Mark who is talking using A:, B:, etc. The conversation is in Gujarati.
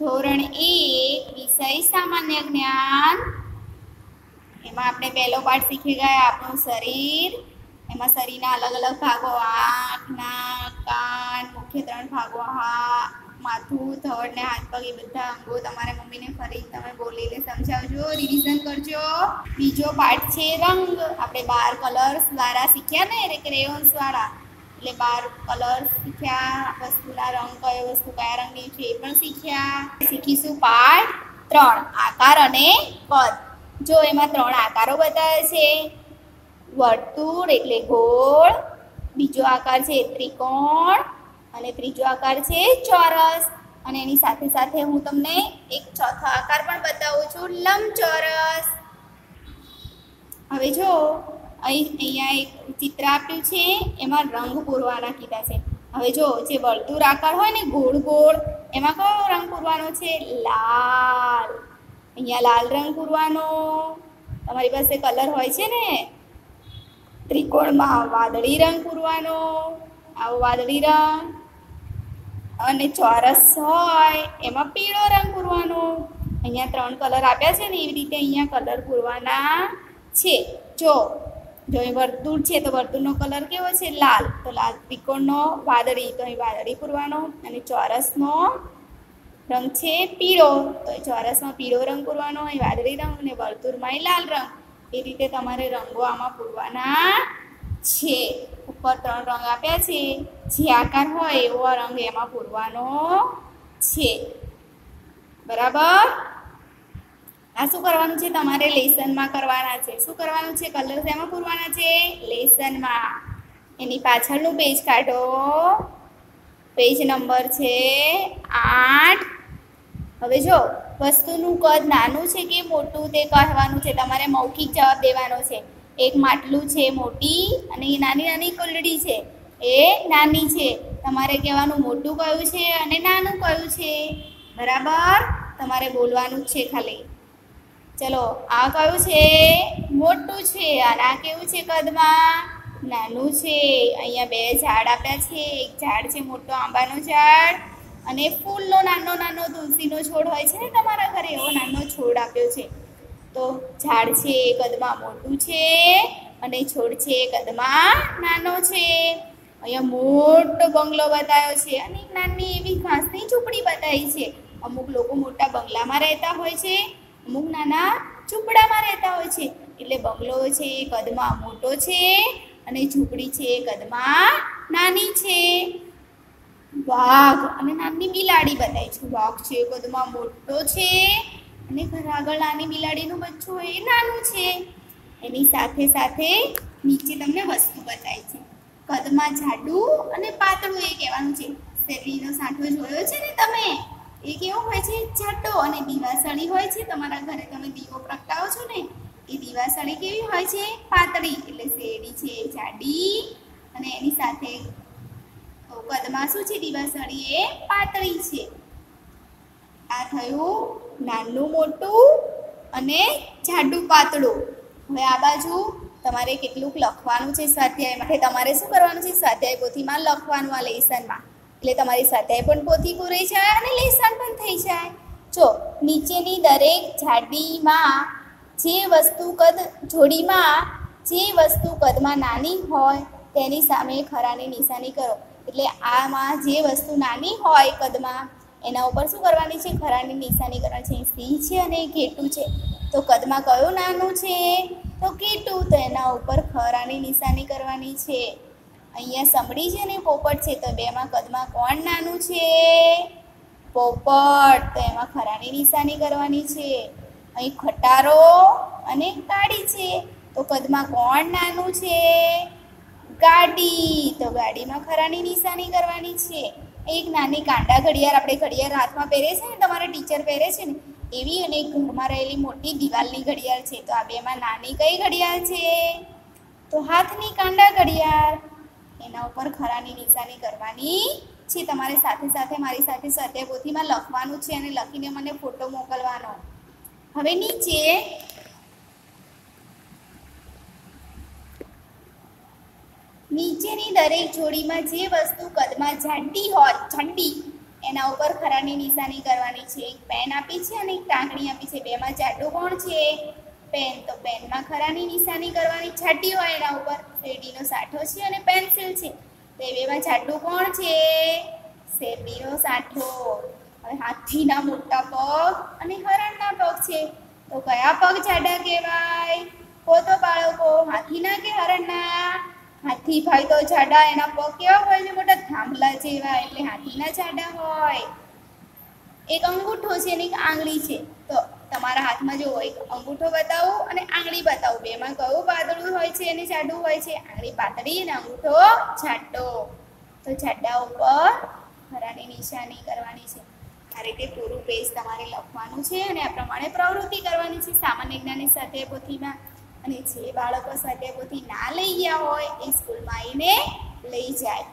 A: ધોરણ એક વિષય સામાન્ય જ્ઞાન. એમાં આપણે પહેલો પાઠ શીખી ગયા આપણું શરીર. એમાં શરીરના અલગ અલગ ભાગો આંખ, નાક, કાન, મુખ્ય ત્રણ ભાગો, હા, માથું ધડ ને હાથ પગ એ બધા અંગો તમારા મમ્મીને ફરી તમે બોલીને સમજાવજો. રિવિઝન કરજો. બીજો પાઠ છે રંગ. આપણે બાર કલર્સ દ્વારા શીખ્યા ને ક્રેયોન્સ વાળા. એટલે બાર કલર શીખ્યા, વસ્તુના રંગ કયો, વસ્તુ કયા રંગની છે એ પણ શીખ્યા. શીખીશું પાઠ ત્રણ, આકાર અને કદ જો એમાં ત્રણ આકારો બતાવે છે, વર્તુળ એટલે ગોળ, બીજો આકાર છે ત્રિકોણ, અને ત્રીજો આકાર છે ચોરસ. અને એની સાથે સાથે હું તમને એક ચોથો આકાર પણ બતાવું છું, લંબચોરસ. હવે જો અહીં અહીંયા એક ચિત્ર આપ્યું છે, એમાં રંગ પૂરવાના કીધા છે. હવે જો જે વર્તુળ આકાર હોય ને, ગોળ ગોળ, એમાં કયો રંગ પૂરવાનો છે? લાલ. અહીંયા લાલ રંગ પૂરવાનો તમારી પાસે કલર હોય છે ને? ત્રિકોણમાં વાદળી રંગ પૂરવાનો આવો વાદળી રંગ. અને ચોરસ હોય, એમાં પીળો રંગ પૂરવાનો અહીંયા ત્રણ કલર આપ્યા છે ને, એવી રીતે અહીંયા કલર પૂરવાના છે. જો જો અહીં વર્તુળ છે તો વર્તુળનો કલર કેવો છે? લાલ. તો લાલ ત્રિકોણનો, વાદળી. તો અહીં વાદળી પૂરવાનો અને ચોરસનો રંગ છે પીળો. તો ચોરસમાં પીળો રંગ પૂરવાનો, અહીં વાદળી રંગ અને વર્તુળમાં અહીં લાલ રંગ. એ રીતે તમારે રંગો આમાં પૂરવાના છે. ઉપર ત્રણ રંગ આપ્યા છે. જે આકાર હોય એવો રંગ એમાં પૂરવાનો છે. બરાબર? આ શું કરવાનું છે? તમારે લેસનમાં કરવાના છે. શું કરવાનું છે? કલર એમાં પૂરવાના છે? લેસનમાં. એની પાછળનું પેજ કાઢો. પેજ નંબર છે આઠ. હવે જો, વસ્તુનું કદ નાનું છે કે મોટું તે કહેવાનું છે? તમારે મૌખિક જવાબ દેવાનો છે. એક માટલું છે મોટી અને એ નાની નાની કુલડી છે. એ નાની છે. તમારે કહેવાનું મોટું કયું છે અને નાનું કયું છે? બરાબર? તમારે બોલવાનું જ છે ખાલી. ચલો, આ કયું છે? મોટું છે. અને આ કેવું છે કદમાં? નાનું છે. અહીંયા બે ઝાડ આપ્યા છે. એક ઝાડ છે મોટો આંબાનો ઝાડ અને ફૂલનો નાનો નાનો તુલસીનો છોડ હોય છે ને તમારા ઘરે, એવો નાનો છોડ આપ્યો છે. તો ઝાડ છે કદમાં મોટું છે અને છોડ છે કદમાં નાનો છે. અહીંયા મોટો બંગલો બતાવ્યો છે અને એક નાની એવી ઘાસની ઝૂંપડી બતાવી છે. અમુક લોકો મોટા બંગલામાં રહેતા હોય છે. અમુક નાના ઝૂંપડામાં રહેતા હોય છે. એટલે બંગલો છે એ કદમાં મોટો છે અને ઝૂંપડી છે એ કદમાં નાની છે. વાઘ અને નાની બિલાડી બતાવી છે. વાઘ છે એ કદમાં મોટો છે અને ઘર આગળ નાની બિલાડીનું બચ્ચું એ નાનું છે. એની સાથે સાથે નીચે તમને વસ્તુ બતાવી છે. કદમાં જાડું અને પાતળું એ કહેવાનું છે. શેરડીનો સાંઠો જોયો છે ને તમે? એ કેવો હોય છે? જાડો અને દીવાસળી હોય છે? તમારા ઘરે તમે દીવો પ્રગટાવો છો ને, એ દીવાસળી કેવી હોય છે? પાતળી, એટલે શેરડી છે, જાડી. અને એની સાથે કદમાં શું છે, દીવાસળી એ પાતળી છે. આ થયું નાનું મોટું અને જાડું પાતળું. હવે આ બાજુ તમારે કેટલુંક લખવાનું છે સ્વાધ્યાય માટે. તમારે શું કરવાનું છે? સ્વાધ્યાય પોથીમાં લખવાનું આ લેસનમાં. એટલે તમારી સાથે પણ પોથી પૂરી જાય અને લેસન પણ થઈ જાય. જો, નીચેની દરેક જાડીમાં જે વસ્તુ કદ જોડીમાં જે વસ્તુ કદમાં નાની હોય, તેની સામે ખરાની નિશાની કરો. એટલે આમાં જે વસ્તુ નાની હોય કદમાં, એના ઉપર શું કરવાની છે? ખરાની નિશાની કરવાની છે. સિંહ છે અને ઘેટું છે. તો કદમાં કયું નાનું છે? તો ઘેટું તો એના ઉપર ખરાની નિશાની કરવાની છે. અહીંયા સમડી છે ને પોપટ છે તો બેમાં કદમાં કોણ નાનું છે? પોપટ. તો એમાં ખરાની નિશાની કરવાની છે. અહીં ખટારો અને ગાડી છે. તો કદમાં કોણ નાનું છે? ગાડી. તો ગાડીમાં ખરાની નિશાની કરવાની છે. એક નાની કાંડા ઘડિયાળ આપણે ઘડિયાળ હાથમાં પહેરે છે ને, તમારા ટીચર પહેરે છે ને, એવી અને ઘરમાં રહેલી મોટી દિવાલની ઘડિયાળ છે. તો આ બેમાં નાની કઈ ઘડિયાળ છે? તો હાથની કાંડા ઘડિયાળ. એના ઉપર ખરાની નિશાની કરવાની છે. તમારે સાથે સાથે મારી સાથે સ્વાધ્યાય પોથીમાં લખવાનું છે અને લખીને મને ફોટો મોકલવાનો. હવે નીચે નીચેની દરેક જોડીમાં જે વસ્તુ કદમાં ઝાંટી હોય જાડી એના ઉપર ખરાની નિશાની કરવાની છે. એક પેન આપી છે અને એક ટાંકણી આપી છે. બેમાં જાડો કોણ છે? પેન તો પેનમાં ખરાની નિશાની કરવાની છાટી હોય એના ઉપર. શેરડીનો સાઠો છે અને પેન્સિલ છે. તો એ જાડું કોણ છે? શેરડીનો સાઠો. હવે હાથીના મોટા પગ અને હરણના પગ છે. તો કયા પગ જાડા કહેવાય? પોતો બાળકો, હાથીના કે હરણના? હાથી ભાઈ તો જાડા, એના પગ કેવા હોય? છે મોટા થાંભલા જેવા, એટલે હાથીના જાડા હોય. એક અંગૂઠો છે અને એક આંગળી છે. તો તમારા હાથમાં જો હોય અંગૂઠો બતાવો અને આંગળી બતાવો. બેમાં કયું પાતળું હોય છે અને જાડું હોય છે? આંગળી પાતળી અને અંગૂઠો જાડો. તો જાડા ઉપર ખરાની નિશાની કરવાની છે. આ રીતે પૂરું પેજ તમારે લખવાનું છે અને આ પ્રમાણે પ્રવૃત્તિ કરવાની છે. સામાન્ય જ્ઞાનની સાથે પોથીમાં અને જે બાળકો સાથે પોથી ના લઈ ગયા હોય એ સ્કૂલમાં આવીને લઈ જાય.